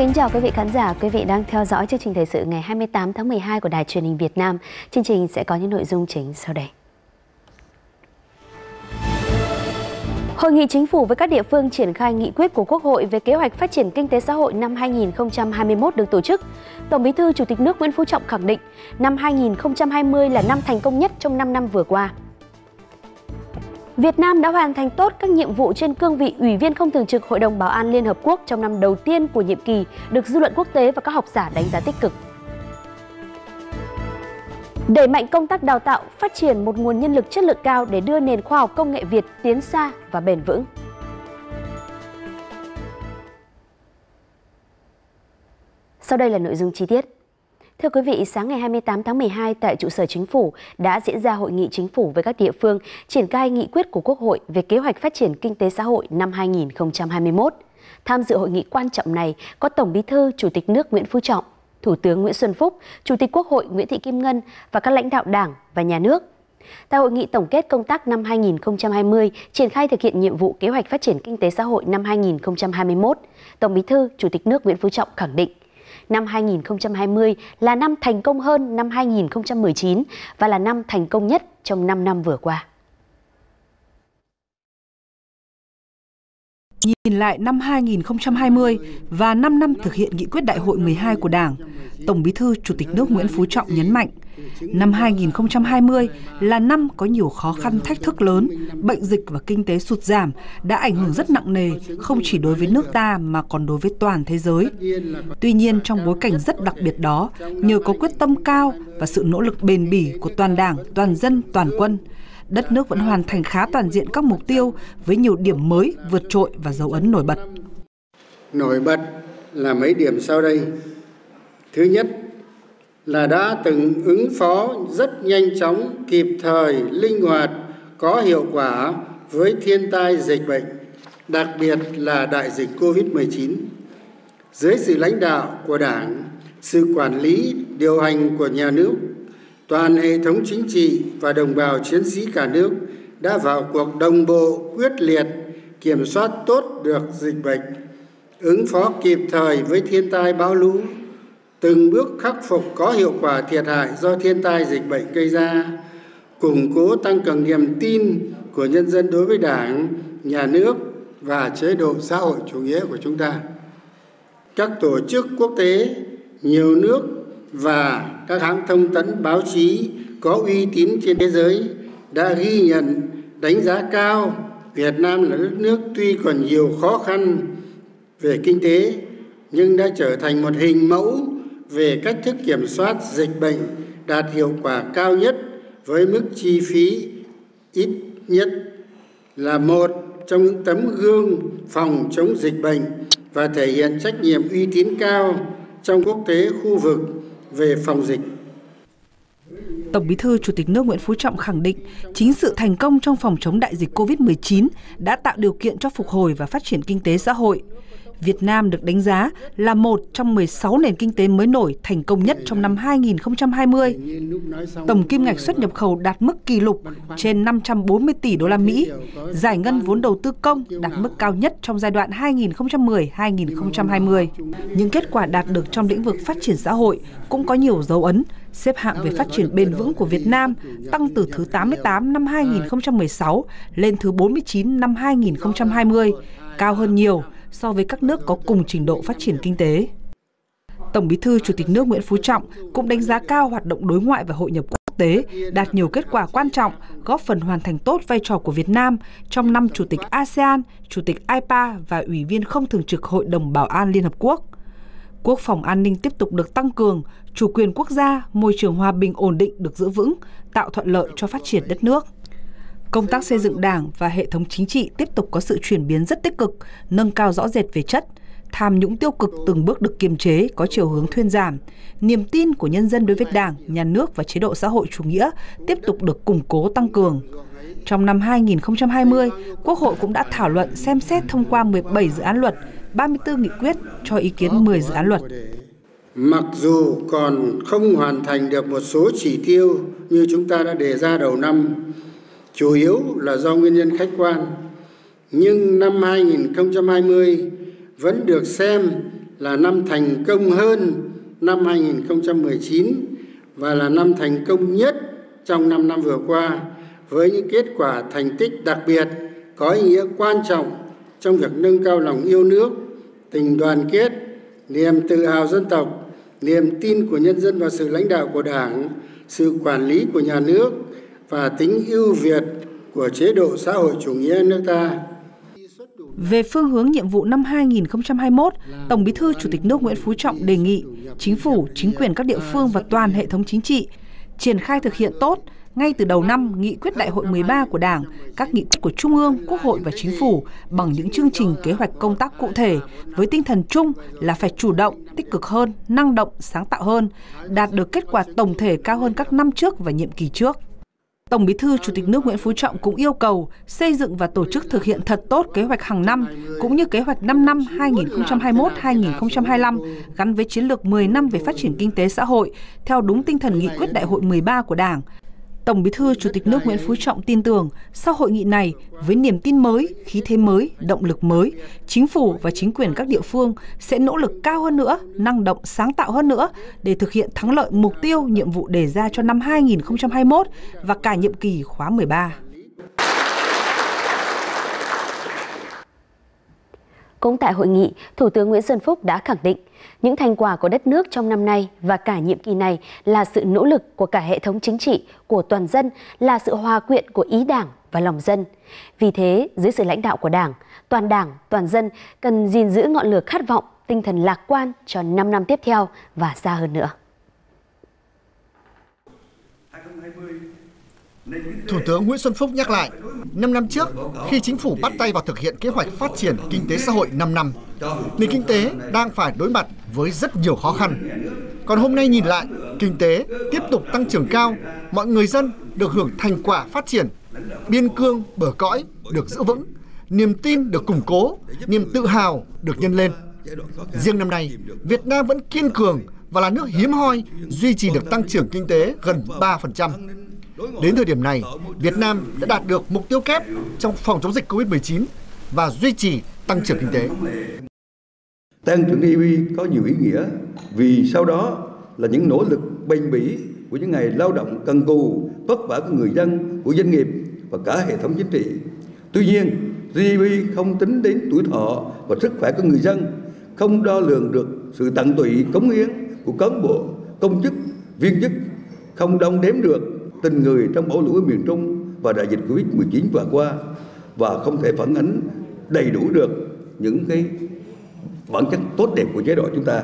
Kính chào quý vị khán giả, quý vị đang theo dõi chương trình thời sự ngày 28 tháng 12 của Đài truyền hình Việt Nam. Chương trình sẽ có những nội dung chính sau đây. Hội nghị chính phủ với các địa phương triển khai nghị quyết của Quốc hội về kế hoạch phát triển kinh tế xã hội năm 2021 được tổ chức. Tổng Bí thư Chủ tịch nước Nguyễn Phú Trọng khẳng định năm 2020 là năm thành công nhất trong 5 năm vừa qua. Việt Nam đã hoàn thành tốt các nhiệm vụ trên cương vị Ủy viên không thường trực Hội đồng Bảo an Liên Hợp Quốc trong năm đầu tiên của nhiệm kỳ, được dư luận quốc tế và các học giả đánh giá tích cực. Đẩy mạnh công tác đào tạo, phát triển một nguồn nhân lực chất lượng cao để đưa nền khoa học công nghệ Việt tiến xa và bền vững. Sau đây là nội dung chi tiết. Thưa quý vị, sáng ngày 28 tháng 12 tại trụ sở chính phủ đã diễn ra hội nghị chính phủ với các địa phương triển khai nghị quyết của Quốc hội về kế hoạch phát triển kinh tế xã hội năm 2021. Tham dự hội nghị quan trọng này có Tổng Bí thư Chủ tịch nước Nguyễn Phú Trọng, Thủ tướng Nguyễn Xuân Phúc, Chủ tịch Quốc hội Nguyễn Thị Kim Ngân và các lãnh đạo Đảng và Nhà nước. Tại hội nghị tổng kết công tác năm 2020, triển khai thực hiện nhiệm vụ kế hoạch phát triển kinh tế xã hội năm 2021, Tổng Bí thư Chủ tịch nước Nguyễn Phú Trọng khẳng định năm 2020 là năm thành công hơn năm 2019 và là năm thành công nhất trong 5 năm vừa qua. Nhìn lại năm 2020 và 5 năm thực hiện nghị quyết đại hội 12 của Đảng, Tổng Bí thư Chủ tịch nước Nguyễn Phú Trọng nhấn mạnh, năm 2020 là năm có nhiều khó khăn thách thức lớn, bệnh dịch và kinh tế sụt giảm đã ảnh hưởng rất nặng nề không chỉ đối với nước ta mà còn đối với toàn thế giới. Tuy nhiên trong bối cảnh rất đặc biệt đó, nhờ có quyết tâm cao và sự nỗ lực bền bỉ của toàn Đảng, toàn dân, toàn quân, đất nước vẫn hoàn thành khá toàn diện các mục tiêu với nhiều điểm mới, vượt trội và dấu ấn nổi bật. Nổi bật là mấy điểm sau đây. Thứ nhất là đã từng ứng phó rất nhanh chóng, kịp thời, linh hoạt, có hiệu quả với thiên tai dịch bệnh, đặc biệt là đại dịch Covid-19. Dưới sự lãnh đạo của Đảng, sự quản lý, điều hành của nhà nước, toàn hệ thống chính trị và đồng bào chiến sĩ cả nước đã vào cuộc đồng bộ, quyết liệt, kiểm soát tốt được dịch bệnh, ứng phó kịp thời với thiên tai bão lũ, từng bước khắc phục có hiệu quả thiệt hại do thiên tai dịch bệnh gây ra, củng cố tăng cường niềm tin của nhân dân đối với đảng, nhà nước và chế độ xã hội chủ nghĩa của chúng ta. Các tổ chức quốc tế, nhiều nước và các hãng thông tấn báo chí có uy tín trên thế giới đã ghi nhận, đánh giá cao việt nam là đất nước tuy còn nhiều khó khăn về kinh tế, nhưng đã trở thành một hình mẫu về cách thức kiểm soát dịch bệnh đạt hiệu quả cao nhất với mức chi phí ít nhất là một trong những tấm gương phòng chống dịch bệnh và thể hiện trách nhiệm uy tín cao trong quốc tế khu vực về phòng dịch. Tổng Bí thư, Chủ tịch nước Nguyễn Phú Trọng khẳng định chính sự thành công trong phòng chống đại dịch COVID-19 đã tạo điều kiện cho phục hồi và phát triển kinh tế xã hội. Việt Nam được đánh giá là một trong 16 nền kinh tế mới nổi thành công nhất trong năm 2020. Tổng kim ngạch xuất nhập khẩu đạt mức kỷ lục trên 540 tỷ đô la Mỹ, giải ngân vốn đầu tư công đạt mức cao nhất trong giai đoạn 2010-2020. Những kết quả đạt được trong lĩnh vực phát triển xã hội cũng có nhiều dấu ấn, xếp hạng về phát triển bền vững của Việt Nam tăng từ thứ 88 năm 2016 lên thứ 49 năm 2020, cao hơn nhiều so với các nước có cùng trình độ phát triển kinh tế. Tổng Bí thư Chủ tịch nước Nguyễn Phú Trọng cũng đánh giá cao hoạt động đối ngoại và hội nhập quốc tế, đạt nhiều kết quả quan trọng, góp phần hoàn thành tốt vai trò của Việt Nam trong năm Chủ tịch ASEAN, Chủ tịch IPA và Ủy viên không thường trực Hội đồng Bảo an Liên Hợp Quốc. Quốc phòng an ninh tiếp tục được tăng cường, chủ quyền quốc gia, môi trường hòa bình ổn định được giữ vững, tạo thuận lợi cho phát triển đất nước. Công tác xây dựng Đảng và hệ thống chính trị tiếp tục có sự chuyển biến rất tích cực, nâng cao rõ rệt về chất, tham nhũng tiêu cực từng bước được kiềm chế, có chiều hướng thuyên giảm. Niềm tin của nhân dân đối với Đảng, Nhà nước và chế độ xã hội chủ nghĩa tiếp tục được củng cố tăng cường. Trong năm 2020, Quốc hội cũng đã thảo luận xem xét thông qua 17 dự án luật, 34 nghị quyết cho ý kiến 10 dự án luật. Mặc dù còn không hoàn thành được một số chỉ tiêu như chúng ta đã đề ra đầu năm, chủ yếu là do nguyên nhân khách quan. Nhưng năm 2020 vẫn được xem là năm thành công hơn năm 2019 và là năm thành công nhất trong 5 năm vừa qua với những kết quả thành tích đặc biệt có ý nghĩa quan trọng trong việc nâng cao lòng yêu nước, tình đoàn kết, niềm tự hào dân tộc, niềm tin của nhân dân vào sự lãnh đạo của Đảng, sự quản lý của nhà nước và tính ưu việt của chế độ xã hội chủ nghĩa nước ta. Về phương hướng nhiệm vụ năm 2021, Tổng Bí thư Chủ tịch nước Nguyễn Phú Trọng đề nghị chính phủ, chính quyền các địa phương và toàn hệ thống chính trị triển khai thực hiện tốt ngay từ đầu năm nghị quyết đại hội 13 của Đảng, các nghị quyết của Trung ương, Quốc hội và Chính phủ bằng những chương trình kế hoạch công tác cụ thể với tinh thần chung là phải chủ động, tích cực hơn, năng động, sáng tạo hơn, đạt được kết quả tổng thể cao hơn các năm trước và nhiệm kỳ trước. Tổng Bí thư Chủ tịch nước Nguyễn Phú Trọng cũng yêu cầu xây dựng và tổ chức thực hiện thật tốt kế hoạch hàng năm cũng như kế hoạch 5 năm 2021-2025 gắn với chiến lược 10 năm về phát triển kinh tế xã hội theo đúng tinh thần nghị quyết đại hội 13 của Đảng, Tổng Bí thư Chủ tịch nước Nguyễn Phú Trọng tin tưởng sau hội nghị này với niềm tin mới, khí thế mới, động lực mới, chính phủ và chính quyền các địa phương sẽ nỗ lực cao hơn nữa, năng động sáng tạo hơn nữa để thực hiện thắng lợi mục tiêu nhiệm vụ đề ra cho năm 2021 và cả nhiệm kỳ khóa 13. Cũng tại hội nghị, Thủ tướng Nguyễn Xuân Phúc đã khẳng định những thành quả của đất nước trong năm nay và cả nhiệm kỳ này là sự nỗ lực của cả hệ thống chính trị, của toàn dân, là sự hòa quyện của ý đảng và lòng dân. Vì thế, dưới sự lãnh đạo của đảng, toàn đảng, toàn dân cần gìn giữ ngọn lửa khát vọng, tinh thần lạc quan cho 5 năm tiếp theo và xa hơn nữa. Thủ tướng Nguyễn Xuân Phúc nhắc lại, 5 năm trước, khi chính phủ bắt tay vào thực hiện kế hoạch phát triển kinh tế xã hội 5 năm, nền kinh tế đang phải đối mặt với rất nhiều khó khăn. Còn hôm nay nhìn lại, kinh tế tiếp tục tăng trưởng cao, mọi người dân được hưởng thành quả phát triển, biên cương bờ cõi được giữ vững, niềm tin được củng cố, niềm tự hào được nhân lên. Riêng năm nay, Việt Nam vẫn kiên cường và là nước hiếm hoi duy trì được tăng trưởng kinh tế gần 3%. Đến thời điểm này, Việt Nam đã đạt được mục tiêu kép trong phòng chống dịch COVID-19 và duy trì tăng trưởng kinh tế. Tăng trưởng GDP có nhiều ý nghĩa vì sau đó là những nỗ lực bền bỉ của những ngày lao động cần cù, vất vả của người dân, của doanh nghiệp và cả hệ thống chính trị. Tuy nhiên, GDP không tính đến tuổi thọ và sức khỏe của người dân, không đo lường được sự tận tụy cống hiến của cán bộ, công chức, viên chức, không đong đếm được tình người trong bão lũ ở miền Trung và đại dịch Covid-19 vừa qua và không thể phản ánh đầy đủ được những cái bản chất tốt đẹp của chế độ chúng ta.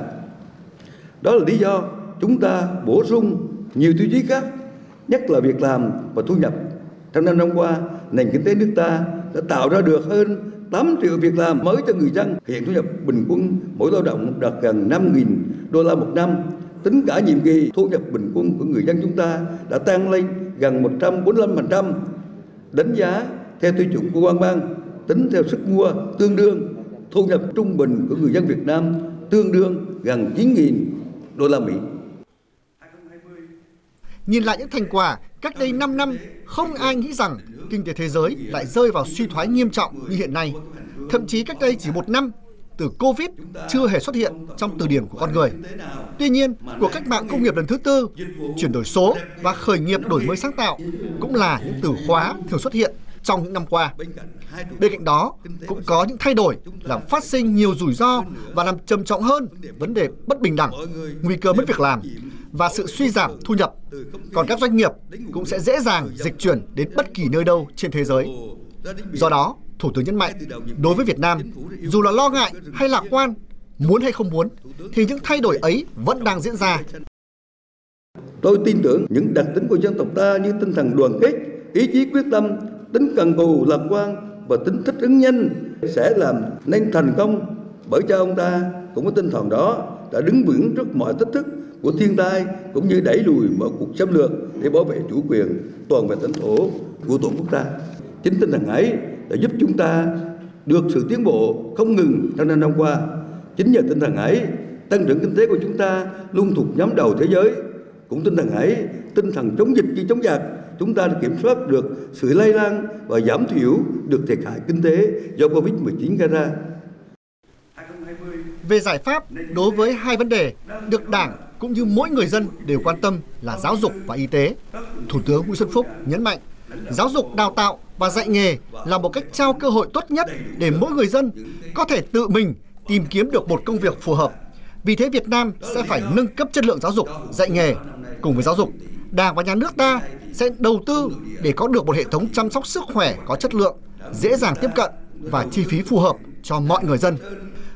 Đó là lý do chúng ta bổ sung nhiều tiêu chí khác, nhất là việc làm và thu nhập. Trong năm năm qua, nền kinh tế nước ta đã tạo ra được hơn 8 triệu việc làm mới cho người dân. Hiện thu nhập bình quân mỗi lao động đạt gần 5.000 đô la một năm. Tính cả nhiệm kỳ, thu nhập bình quân của người dân chúng ta đã tăng lên gần 145%. Đánh giá theo tiêu chuẩn của quan bang, tính theo sức mua tương đương thu nhập trung bình của người dân Việt Nam tương đương gần 9.000 đô la Mỹ. Nhìn lại những thành quả, cách đây 5 năm, không ai nghĩ rằng kinh tế thế giới lại rơi vào suy thoái nghiêm trọng như hiện nay. Thậm chí cách đây chỉ một năm, từ Covid chưa hề xuất hiện trong từ điển của con người. Tuy nhiên, cuộc cách mạng công nghiệp lần thứ tư, chuyển đổi số và khởi nghiệp đổi mới sáng tạo cũng là những từ khóa thường xuất hiện trong những năm qua. Bên cạnh đó, cũng có những thay đổi làm phát sinh nhiều rủi ro và làm trầm trọng hơn vấn đề bất bình đẳng, nguy cơ mất việc làm và sự suy giảm thu nhập. Còn các doanh nghiệp cũng sẽ dễ dàng dịch chuyển đến bất kỳ nơi đâu trên thế giới. Do đó, Thủ tướng nhấn mạnh, đối với Việt Nam, dù là lo ngại hay lạc quan, muốn hay không muốn, thì những thay đổi ấy vẫn đang diễn ra. Tôi tin tưởng những đặc tính của dân tộc ta như tinh thần đoàn kết, ý chí quyết tâm, tính cần cù, lạc quan và tính thích ứng nhanh sẽ làm nên thành công bởi cha ông ta cũng có tinh thần đó đã đứng vững trước mọi thách thức của thiên tai cũng như đẩy lùi mọi cuộc xâm lược để bảo vệ chủ quyền toàn vẹn lãnh thổ của tổ quốc ta. Chính tinh thần ấy đã giúp chúng ta được sự tiến bộ không ngừng trong năm năm qua. Chính nhờ tinh thần ấy, tăng trưởng kinh tế của chúng ta luôn thuộc nhóm đầu thế giới. Cũng tinh thần ấy, tinh thần chống dịch như chống giặc, chúng ta đã kiểm soát được sự lây lan và giảm thiểu được thiệt hại kinh tế do Covid-19 gây ra. về giải pháp đối với hai vấn đề được Đảng cũng như mỗi người dân đều quan tâm là giáo dục và y tế. Thủ tướng Nguyễn Xuân Phúc nhấn mạnh, giáo dục đào tạo và dạy nghề là một cách trao cơ hội tốt nhất để mỗi người dân có thể tự mình tìm kiếm được một công việc phù hợp. Vì thế Việt Nam sẽ phải nâng cấp chất lượng giáo dục, dạy nghề. Cùng với giáo dục, Đảng và nhà nước ta sẽ đầu tư để có được một hệ thống chăm sóc sức khỏe có chất lượng, dễ dàng tiếp cận và chi phí phù hợp cho mọi người dân.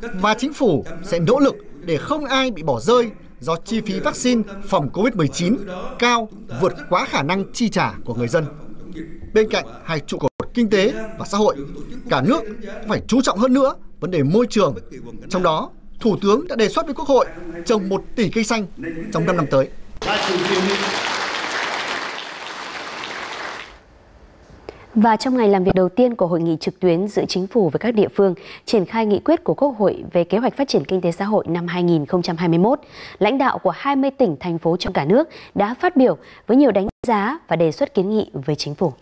Và chính phủ sẽ nỗ lực để không ai bị bỏ rơi do chi phí vaccine phòng COVID-19 cao vượt quá khả năng chi trả của người dân. Bên cạnh hai trụ cột kinh tế và xã hội, cả nước phải chú trọng hơn nữa vấn đề môi trường. Trong đó, Thủ tướng đã đề xuất với Quốc hội trồng 1 tỷ cây xanh trong 5 năm tới. Và trong ngày làm việc đầu tiên của hội nghị trực tuyến giữa chính phủ với các địa phương triển khai nghị quyết của Quốc hội về kế hoạch phát triển kinh tế xã hội năm 2021, lãnh đạo của 20 tỉnh, thành phố trong cả nước đã phát biểu với nhiều đánh giá và đề xuất kiến nghị với chính phủ.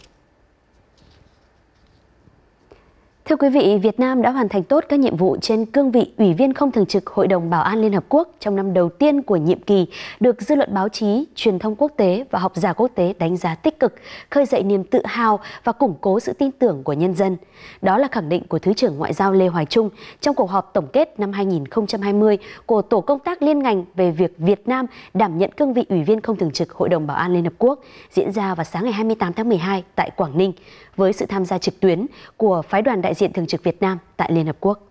Thưa quý vị, Việt Nam đã hoàn thành tốt các nhiệm vụ trên cương vị Ủy viên không thường trực Hội đồng Bảo an Liên Hợp Quốc trong năm đầu tiên của nhiệm kỳ, được dư luận báo chí, truyền thông quốc tế và học giả quốc tế đánh giá tích cực, khơi dậy niềm tự hào và củng cố sự tin tưởng của nhân dân. Đó là khẳng định của Thứ trưởng Ngoại giao Lê Hoài Trung trong cuộc họp tổng kết năm 2020 của Tổ công tác liên ngành về việc Việt Nam đảm nhận cương vị Ủy viên không thường trực Hội đồng Bảo an Liên Hợp Quốc diễn ra vào sáng ngày 28 tháng 12 tại Quảng Ninh với sự tham gia trực tuyến của phái đoàn đại diện thường trực Việt Nam tại Liên Hợp Quốc.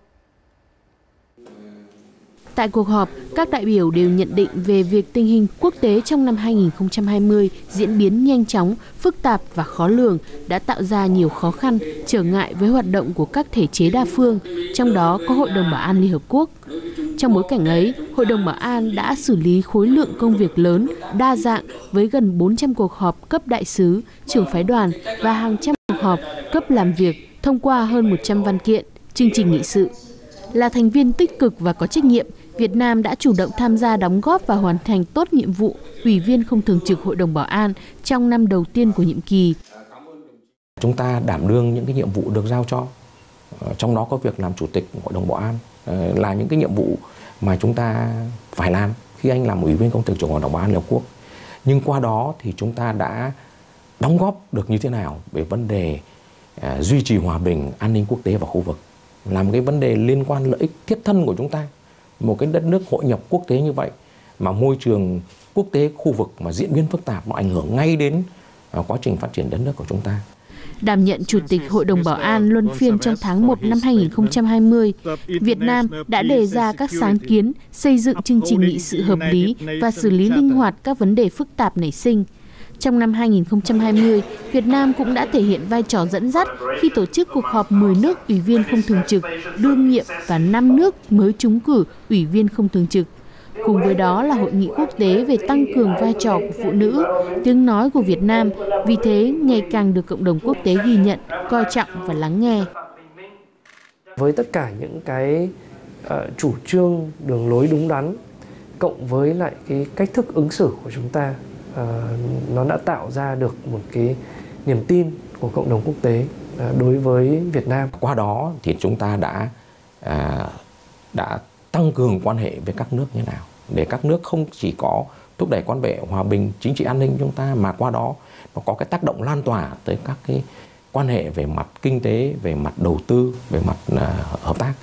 Tại cuộc họp, các đại biểu đều nhận định về việc tình hình quốc tế trong năm 2020 diễn biến nhanh chóng, phức tạp và khó lường đã tạo ra nhiều khó khăn, trở ngại với hoạt động của các thể chế đa phương, trong đó có Hội đồng Bảo an Liên Hợp Quốc. Trong bối cảnh ấy, Hội đồng Bảo an đã xử lý khối lượng công việc lớn, đa dạng với gần 400 cuộc họp cấp đại sứ, trưởng phái đoàn và hàng trăm cuộc họp cấp làm việc thông qua hơn 100 văn kiện, chương trình nghị sự. Là thành viên tích cực và có trách nhiệm, Việt Nam đã chủ động tham gia đóng góp và hoàn thành tốt nhiệm vụ Ủy viên không thường trực Hội đồng Bảo an trong năm đầu tiên của nhiệm kỳ. Chúng ta đảm đương những cái nhiệm vụ được giao cho, ờ, trong đó có việc làm Chủ tịch Hội đồng Bảo an ờ, là những cái nhiệm vụ mà chúng ta phải làm khi anh làm Ủy viên không thường trực Hội đồng Bảo an Liên Hợp Quốc. Nhưng qua đó thì chúng ta đã đóng góp được như thế nào về vấn đề À, duy trì hòa bình, an ninh quốc tế và khu vực. Là một cái vấn đề liên quan lợi ích thiết thân của chúng ta. Một cái đất nước hội nhập quốc tế như vậy mà môi trường quốc tế khu vực mà diễn biến phức tạp nó ảnh hưởng ngay đến à, quá trình phát triển đất nước của chúng ta. Đảm nhận Chủ tịch Hội đồng Bảo an luân phiên trong tháng 1 năm 2020, Việt Nam đã đề ra các sáng kiến xây dựng chương trình nghị sự hợp lý và xử lý linh hoạt các vấn đề phức tạp nảy sinh – trong năm 2020, Việt Nam cũng đã thể hiện vai trò dẫn dắt khi tổ chức cuộc họp 10 nước ủy viên không thường trực, đương nhiệm và 5 nước mới trúng cử ủy viên không thường trực. Cùng với đó là hội nghị quốc tế về tăng cường vai trò của phụ nữ, tiếng nói của Việt Nam, vì thế ngày càng được cộng đồng quốc tế ghi nhận, coi trọng và lắng nghe. Với tất cả những cái uh, chủ trương, đường lối đúng đắn, cộng với lại cái cách thức ứng xử của chúng ta Ờ, nó đã tạo ra được một cái niềm tin của cộng đồng quốc tế uh, đối với Việt Nam. Qua đó thì chúng ta đã uh, đã tăng cường quan hệ với các nước như nào để các nước không chỉ có thúc đẩy quan hệ hòa bình chính trị an ninh chúng ta mà qua đó nó có cái tác động lan tỏa tới các cái quan hệ về mặt kinh tế, về mặt đầu tư, về mặt uh, hợp tác.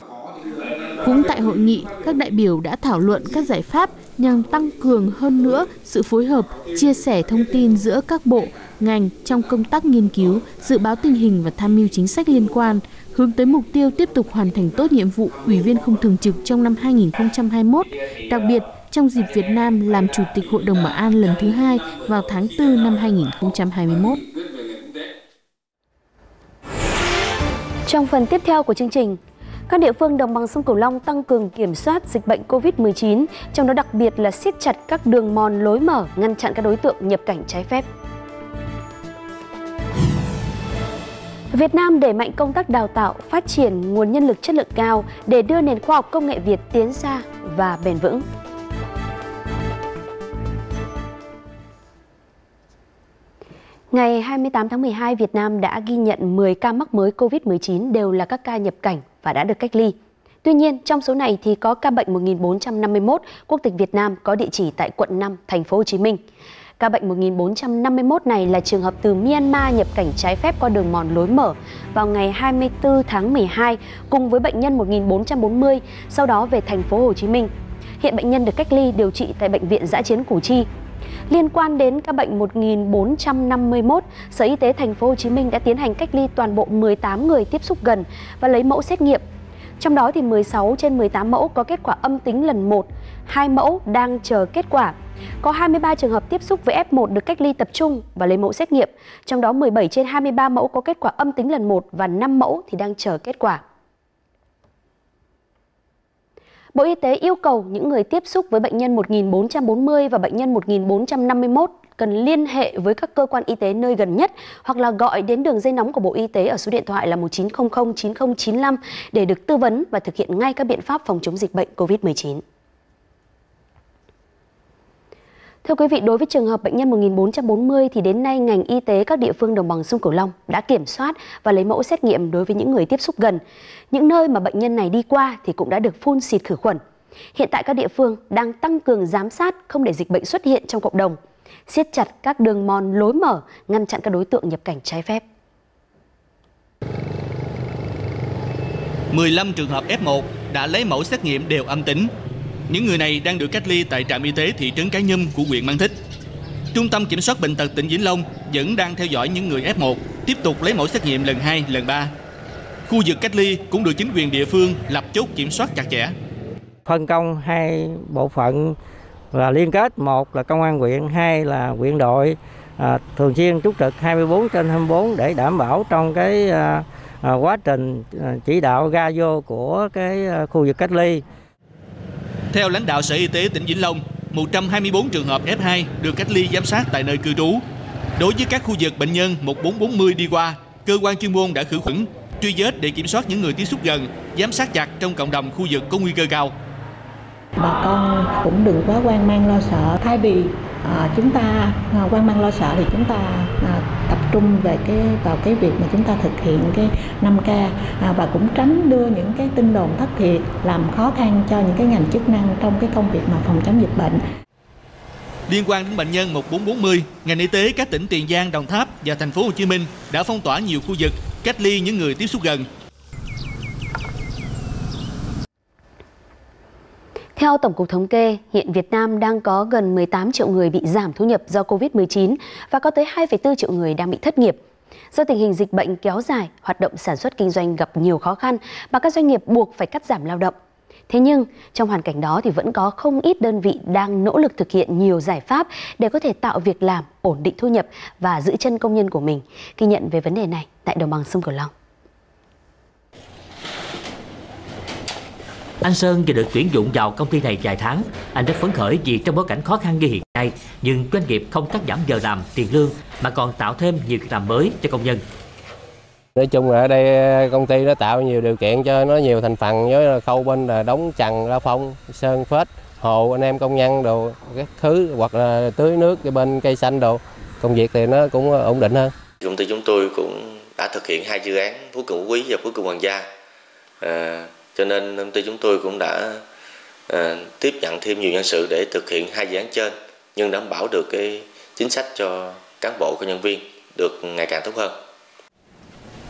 Cũng tại hội nghị, các đại biểu đã thảo luận các giải pháp nhằm tăng cường hơn nữa sự phối hợp, chia sẻ thông tin giữa các bộ, ngành trong công tác nghiên cứu, dự báo tình hình và tham mưu chính sách liên quan, hướng tới mục tiêu tiếp tục hoàn thành tốt nhiệm vụ Ủy viên không thường trực trong năm 2021, đặc biệt trong dịp Việt Nam làm Chủ tịch Hội đồng Bảo an lần thứ hai vào tháng 4 năm 2021. Trong phần tiếp theo của chương trình, các địa phương đồng bằng sông Cửu Long tăng cường kiểm soát dịch bệnh COVID-19, trong đó đặc biệt là siết chặt các đường mòn lối mở, ngăn chặn các đối tượng nhập cảnh trái phép. Việt Nam đẩy mạnh công tác đào tạo, phát triển nguồn nhân lực chất lượng cao để đưa nền khoa học công nghệ Việt tiến xa và bền vững. Ngày 28 tháng 12, Việt Nam đã ghi nhận 10 ca mắc mới COVID-19 đều là các ca nhập cảnh và đã được cách ly. Tuy nhiên, trong số này thì có ca bệnh 1451 quốc tịch Việt Nam có địa chỉ tại quận 5, thành phố Hồ Chí Minh. Ca bệnh 1451 này là trường hợp từ Myanmar nhập cảnh trái phép qua đường mòn lối mở vào ngày 24 tháng 12 cùng với bệnh nhân 1440 sau đó về thành phố Hồ Chí Minh. Hiện bệnh nhân được cách ly điều trị tại bệnh viện Giã chiến Củ Chi. Liên quan đến ca bệnh 1451, Sở Y tế thành phố Hồ Chí Minh đã tiến hành cách ly toàn bộ 18 người tiếp xúc gần và lấy mẫu xét nghiệm. Trong đó thì 16 trên 18 mẫu có kết quả âm tính lần 1, 2 mẫu đang chờ kết quả. Có 23 trường hợp tiếp xúc với F1 được cách ly tập trung và lấy mẫu xét nghiệm, trong đó 17 trên 23 mẫu có kết quả âm tính lần 1 và 5 mẫu thì đang chờ kết quả. Bộ Y tế yêu cầu những người tiếp xúc với bệnh nhân 1440 và bệnh nhân 1451 cần liên hệ với các cơ quan y tế nơi gần nhất hoặc là gọi đến đường dây nóng của Bộ Y tế ở số điện thoại là 1900 9095 để được tư vấn và thực hiện ngay các biện pháp phòng chống dịch bệnh COVID-19. Thưa quý vị, đối với trường hợp bệnh nhân 1440 thì đến nay ngành y tế các địa phương đồng bằng sông Cửu Long đã kiểm soát và lấy mẫu xét nghiệm đối với những người tiếp xúc gần. Những nơi mà bệnh nhân này đi qua thì cũng đã được phun xịt khử khuẩn. Hiện tại các địa phương đang tăng cường giám sát không để dịch bệnh xuất hiện trong cộng đồng, siết chặt các đường mòn lối mở, ngăn chặn các đối tượng nhập cảnh trái phép. 15 trường hợp F1 đã lấy mẫu xét nghiệm đều âm tính những người này đang được cách ly tại trạm y tế thị trấn Cái Nhâm của huyện Mang Thích. Trung tâm Kiểm soát Bệnh tật tỉnh Vĩnh Long vẫn đang theo dõi những người F1, tiếp tục lấy mẫu xét nghiệm lần 2, lần 3. Khu vực cách ly cũng được chính quyền địa phương lập chốt kiểm soát chặt chẽ. Phân công hai bộ phận là liên kết, một là công an huyện, hai là huyện đội à, thường xuyên túc trực 24 trên 24 để đảm bảo trong cái à, à, quá trình à, chỉ đạo ra vô của cái à, khu vực cách ly theo lãnh đạo Sở Y tế tỉnh Vĩnh Long, 124 trường hợp F2 được cách ly giám sát tại nơi cư trú. Đối với các khu vực bệnh nhân 1440 đi qua, cơ quan chuyên môn đã khử khuẩn, truy vết để kiểm soát những người tiếp xúc gần, giám sát chặt trong cộng đồng khu vực có nguy cơ cao. Bà con cũng đừng quá quan mang lo sợ, thay vì à, chúng ta à, quan mang lo sợ thì chúng ta à, tập trung về cái vào cái việc mà chúng ta thực hiện cái 5K à, và cũng tránh đưa những cái tin đồn thất thiệt làm khó khăn cho những cái ngành chức năng trong cái công việc mà phòng chống dịch bệnh. Liên quan đến bệnh nhân 1440, ngành y tế các tỉnh Tiền Giang, Đồng Tháp và thành phố Hồ Chí Minh đã phong tỏa nhiều khu vực, cách ly những người tiếp xúc gần. Theo Tổng cục Thống kê, hiện Việt Nam đang có gần 18 triệu người bị giảm thu nhập do Covid-19 và có tới 2,4 triệu người đang bị thất nghiệp. Do tình hình dịch bệnh kéo dài, hoạt động sản xuất kinh doanh gặp nhiều khó khăn mà các doanh nghiệp buộc phải cắt giảm lao động. Thế nhưng, trong hoàn cảnh đó thì vẫn có không ít đơn vị đang nỗ lực thực hiện nhiều giải pháp để có thể tạo việc làm, ổn định thu nhập và giữ chân công nhân của mình. Ghi nhận về vấn đề này tại đồng bằng sông Cửu Long. Anh Sơn vừa được tuyển dụng vào công ty này vài tháng. Anh rất phấn khởi vì trong bối cảnh khó khăn như hiện nay, nhưng doanh nghiệp không cắt giảm giờ làm, tiền lương mà còn tạo thêm nhiều việc làm mới cho công nhân. Nói chung là ở đây công ty nó tạo nhiều điều kiện cho nó nhiều thành phần với khâu bên là đóng chằn, la phong, sơn phết, hồ anh em công nhân đồ các thứ hoặc là tưới nước cái bên cây xanh đồ. Công việc thì nó cũng ổn định hơn. Công ty chúng tôi cũng đã thực hiện hai dự án Phú Cường Quý và Phú Cường Hoàng Gia. À, cho nên công ty chúng tôi cũng đã à, tiếp nhận thêm nhiều nhân sự để thực hiện hai dự án trên nhưng đảm bảo được cái chính sách cho cán bộ công nhân viên được ngày càng tốt hơn.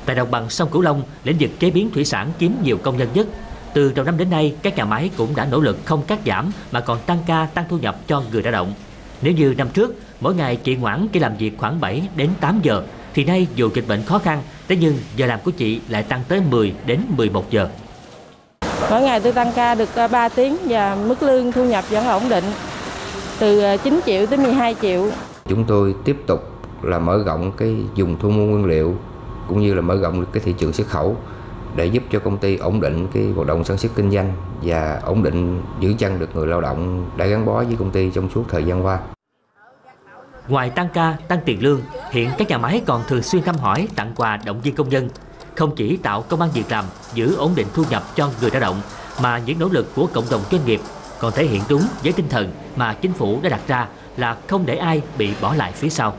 Tại đồng bằng sông Cửu Long, lĩnh vực chế biến thủy sản kiếm nhiều công nhân nhất. Từ đầu năm đến nay, các nhà máy cũng đã nỗ lực không cắt giảm mà còn tăng ca, tăng thu nhập cho người lao động. Nếu như năm trước, mỗi ngày chị Ngoãn chỉ làm việc khoảng 7 đến 8 giờ, thì nay dù dịch bệnh khó khăn, thế nhưng giờ làm của chị lại tăng tới 10 đến 11 giờ. Mỗi ngày tôi tăng ca được 3 à, tiếng và mức lương thu nhập vẫn ổn định từ 9 à, triệu tới 12 triệu. Chúng tôi tiếp tục là mở rộng cái dùng thu mua nguyên liệu cũng như là mở rộng được cái thị trường xuất khẩu để giúp cho công ty ổn định cái hoạt động sản xuất kinh doanh và ổn định giữ chân được người lao động đã gắn bó với công ty trong suốt thời gian qua. Ngoài tăng ca, tăng tiền lương, hiện các nhà máy còn thường xuyên thăm hỏi, tặng quà động viên công nhân không chỉ tạo công an việc làm, giữ ổn định thu nhập cho người lao động, mà những nỗ lực của cộng đồng doanh nghiệp còn thể hiện đúng với tinh thần mà chính phủ đã đặt ra là không để ai bị bỏ lại phía sau.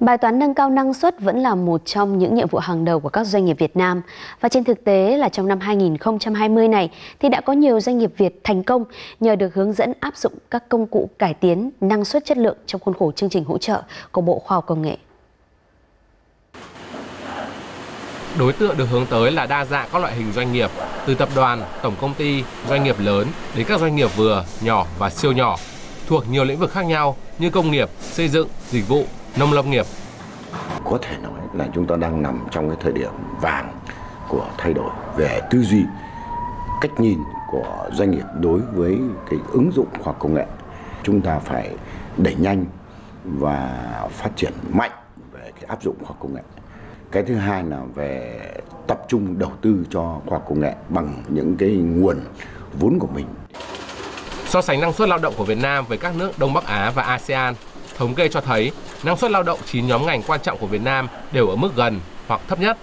Bài toán nâng cao năng suất vẫn là một trong những nhiệm vụ hàng đầu của các doanh nghiệp Việt Nam. Và trên thực tế là trong năm 2020 này thì đã có nhiều doanh nghiệp Việt thành công nhờ được hướng dẫn áp dụng các công cụ cải tiến năng suất chất lượng trong khuôn khổ chương trình hỗ trợ của Bộ Khoa học Công nghệ. Đối tượng được hướng tới là đa dạng các loại hình doanh nghiệp, từ tập đoàn, tổng công ty, doanh nghiệp lớn đến các doanh nghiệp vừa, nhỏ và siêu nhỏ, thuộc nhiều lĩnh vực khác nhau như công nghiệp, xây dựng, dịch vụ, nông lâm nghiệp. Có thể nói là chúng ta đang nằm trong cái thời điểm vàng của thay đổi về tư duy, cách nhìn của doanh nghiệp đối với cái ứng dụng khoa học công nghệ. Chúng ta phải đẩy nhanh và phát triển mạnh về cái áp dụng khoa học công nghệ. Cái thứ hai là về tập trung đầu tư cho khoa học công nghệ bằng những cái nguồn vốn của mình. So sánh năng suất lao động của Việt Nam với các nước Đông Bắc Á và ASEAN, thống kê cho thấy năng suất lao động 9 nhóm ngành quan trọng của Việt Nam đều ở mức gần hoặc thấp nhất.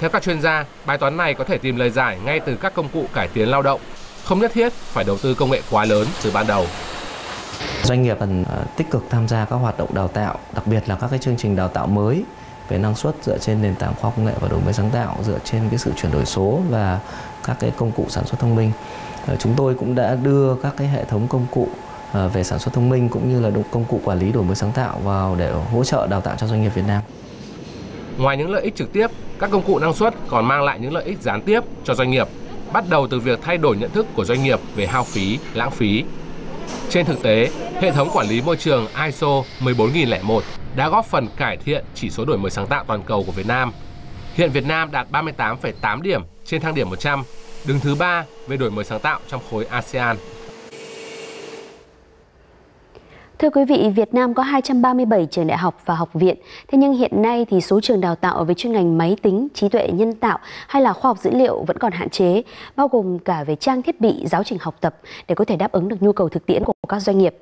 Theo các chuyên gia, bài toán này có thể tìm lời giải ngay từ các công cụ cải tiến lao động, không nhất thiết phải đầu tư công nghệ quá lớn từ ban đầu. Doanh nghiệp cần ờ, tích cực tham gia các hoạt động đào tạo, đặc biệt là các cái chương trình đào tạo mới về năng suất dựa trên nền tảng khoa học công nghệ và đổi mới sáng tạo, dựa trên cái sự chuyển đổi số và các cái công cụ sản xuất thông minh. Ờ, chúng tôi cũng đã đưa các cái hệ thống công cụ ờ, về sản xuất thông minh cũng như là công cụ quản lý đổi mới sáng tạo vào để hỗ trợ đào tạo cho doanh nghiệp Việt Nam. Ngoài những lợi ích trực tiếp, các công cụ năng suất còn mang lại những lợi ích gián tiếp cho doanh nghiệp, bắt đầu từ việc thay đổi nhận thức của doanh nghiệp về hao phí, lãng phí. Trên thực tế, hệ thống quản lý môi trường ISO 14001 đã góp phần cải thiện chỉ số đổi mới sáng tạo toàn cầu của Việt Nam. Hiện Việt Nam đạt 38,8 điểm trên thang điểm 100, đứng thứ 3 về đổi mới sáng tạo trong khối ASEAN. Thưa quý vị, Việt Nam có 237 trường đại học và học viện. Thế nhưng hiện nay thì số trường đào tạo về chuyên ngành máy tính, trí tuệ nhân tạo hay là khoa học dữ liệu vẫn còn hạn chế, bao gồm cả về trang thiết bị, giáo trình học tập để có thể đáp ứng được nhu cầu thực tiễn của các doanh nghiệp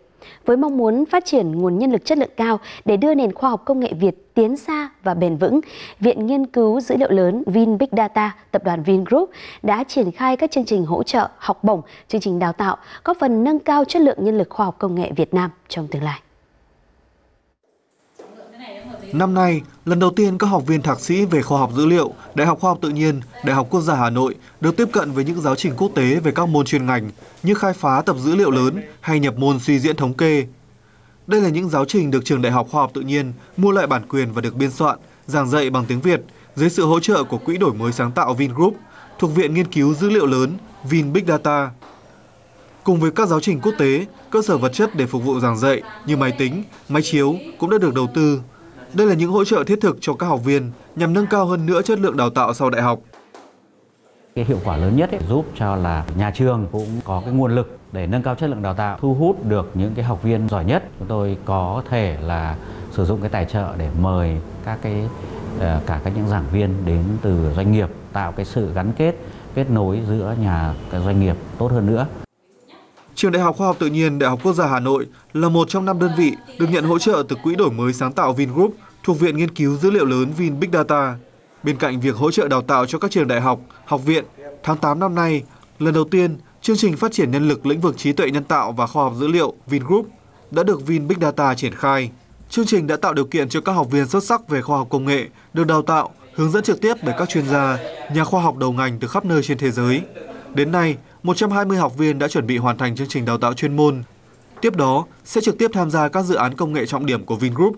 với mong muốn phát triển nguồn nhân lực chất lượng cao để đưa nền khoa học công nghệ Việt tiến xa và bền vững, Viện Nghiên cứu Dữ liệu lớn Vin Big Data, tập đoàn Vingroup đã triển khai các chương trình hỗ trợ, học bổng, chương trình đào tạo, góp phần nâng cao chất lượng nhân lực khoa học công nghệ Việt Nam trong tương lai. Năm nay, lần đầu tiên các học viên thạc sĩ về khoa học dữ liệu, Đại học Khoa học Tự nhiên, Đại học Quốc gia Hà Nội được tiếp cận với những giáo trình quốc tế về các môn chuyên ngành như khai phá tập dữ liệu lớn hay nhập môn suy diễn thống kê. Đây là những giáo trình được trường Đại học Khoa học Tự nhiên mua lại bản quyền và được biên soạn, giảng dạy bằng tiếng Việt dưới sự hỗ trợ của Quỹ đổi mới sáng tạo Vingroup thuộc Viện Nghiên cứu Dữ liệu lớn Vin Big Data. Cùng với các giáo trình quốc tế, cơ sở vật chất để phục vụ giảng dạy như máy tính, máy chiếu cũng đã được đầu tư đây là những hỗ trợ thiết thực cho các học viên nhằm nâng cao hơn nữa chất lượng đào tạo sau đại học. Cái hiệu quả lớn nhất ấy, giúp cho là nhà trường cũng có cái nguồn lực để nâng cao chất lượng đào tạo, thu hút được những cái học viên giỏi nhất. Chúng tôi có thể là sử dụng cái tài trợ để mời các cái ờ, cả các những giảng viên đến từ doanh nghiệp tạo cái sự gắn kết kết nối giữa nhà cái doanh nghiệp tốt hơn nữa. Trường Đại học Khoa học Tự nhiên Đại học Quốc gia Hà Nội là một trong năm đơn vị được nhận hỗ trợ từ Quỹ đổi mới sáng tạo Vingroup thuộc Viện Nghiên cứu Dữ liệu lớn Vin Big Data. Bên cạnh việc hỗ trợ đào tạo cho các trường đại học, học viện, tháng 8 năm nay, lần đầu tiên, chương trình phát triển nhân lực lĩnh vực trí tuệ nhân tạo và khoa học dữ liệu Vingroup đã được Vin Big Data triển khai. Chương trình đã tạo điều kiện cho các học viên xuất sắc về khoa học công nghệ được đào tạo, hướng dẫn trực tiếp bởi các chuyên gia, nhà khoa học đầu ngành từ khắp nơi trên thế giới. Đến nay, 120 học viên đã chuẩn bị hoàn thành chương trình đào tạo chuyên môn. Tiếp đó, sẽ trực tiếp tham gia các dự án công nghệ trọng điểm của Vingroup.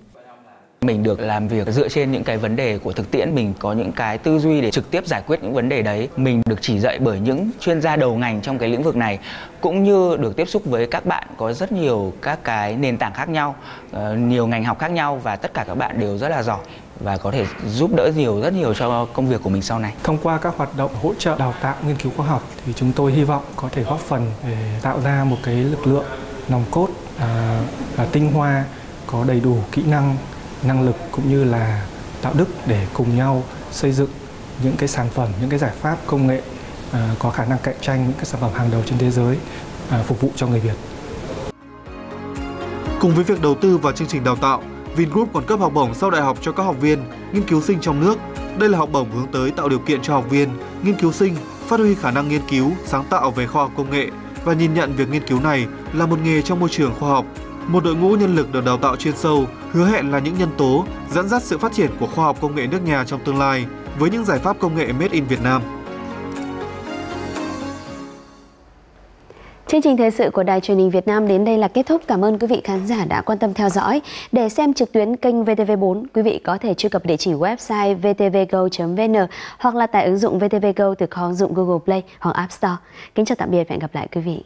Mình được làm việc dựa trên những cái vấn đề của thực tiễn, mình có những cái tư duy để trực tiếp giải quyết những vấn đề đấy. Mình được chỉ dạy bởi những chuyên gia đầu ngành trong cái lĩnh vực này, cũng như được tiếp xúc với các bạn có rất nhiều các cái nền tảng khác nhau, ờ, nhiều ngành học khác nhau và tất cả các bạn đều rất là giỏi và có thể giúp đỡ nhiều rất nhiều cho công việc của mình sau này. Thông qua các hoạt động hỗ trợ đào tạo nghiên cứu khoa học thì chúng tôi hy vọng có thể góp phần để tạo ra một cái lực lượng nòng cốt à, à, tinh hoa có đầy đủ kỹ năng, năng lực cũng như là đạo đức để cùng nhau xây dựng những cái sản phẩm, những cái giải pháp công nghệ à, có khả năng cạnh tranh những cái sản phẩm hàng đầu trên thế giới à, phục vụ cho người Việt. Cùng với việc đầu tư vào chương trình đào tạo, Vingroup còn cấp học bổng sau đại học cho các học viên, nghiên cứu sinh trong nước. Đây là học bổng hướng tới tạo điều kiện cho học viên, nghiên cứu sinh phát huy khả năng nghiên cứu, sáng tạo về khoa học công nghệ và nhìn nhận việc nghiên cứu này là một nghề trong môi trường khoa học. Một đội ngũ nhân lực được đào tạo chuyên sâu hứa hẹn là những nhân tố dẫn dắt sự phát triển của khoa học công nghệ nước nhà trong tương lai với những giải pháp công nghệ made in Việt Nam. Chương trình thời sự của Đài truyền hình Việt Nam đến đây là kết thúc. Cảm ơn quý vị khán giả đã quan tâm theo dõi. Để xem trực tuyến kênh VTV4, quý vị có thể truy cập địa chỉ website vtvgo.vn hoặc là tải ứng dụng VTV Go từ kho ứng dụng Google Play hoặc App Store. Kính chào tạm biệt và hẹn gặp lại quý vị.